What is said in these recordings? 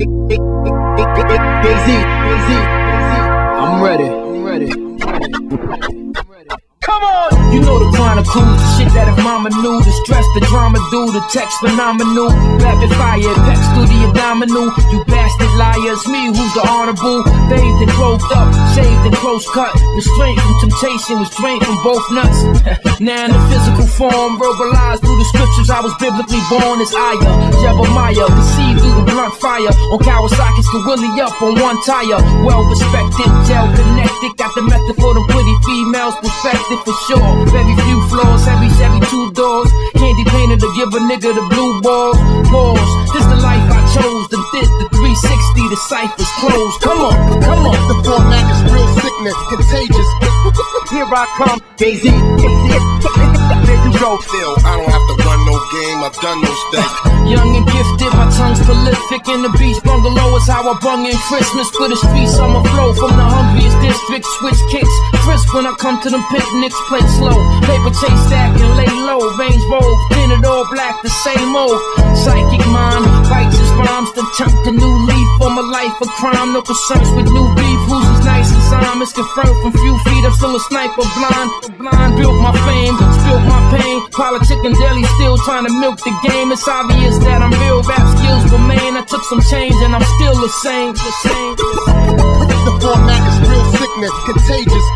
I'm ready. I'm ready. Come on! You know the chronicles, the shit that if mama knew, the stress, the drama do, the text phenomenal. Rapid fire, pecs through the abdominal. You bastard liars, me who's the honorable. Bathed and clothed up, shaved and close cut. Restraint from temptation was drained from both nuts. now in the physical form, verbalized through the scriptures, I was biblically born as Aya, Jebemiah, fire. On Kawasaki's Gorilla up on one tire. Well respected, gel connected, got the method for them pretty females perfected for sure. Very few floors, heavy Chevy two doors. Candy painted to give a nigga the blue balls. Pause. This the life I chose. The did the 360, the ciphers closed. Come on, come on. The format is real sickness, contagious. Here I come, Z. There you go, Phil. I don't have to run no game. I've done no steak. Young and gifted, my tongue's prolific in the beach bungalow is how I bung in Christmas for the streets. I'ma flow from the humbliest district, switch kicks. Crisp when I come to them picnics, play slow. Paper chase stack and lay low. Range roll, tinted all black, the same old. Psychic mind, righteous rhymes, the chunk the new leaf for my life of crime. No concerns with new beef, who's as nice as I'm. It's confirmed from few feet, I'm still a sniper blind. Blind, built my fame, spilt my pain. Politic and deli still trying to milk the game. It's obvious that I'm real, rap skills remain. I took some change and I'm still the same. The same. The format is real sickness, contagious.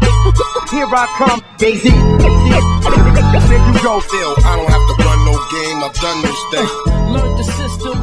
Here I come, AZ. There you go, Phil. I don't have to run no game. I've done no steak. Learned the system,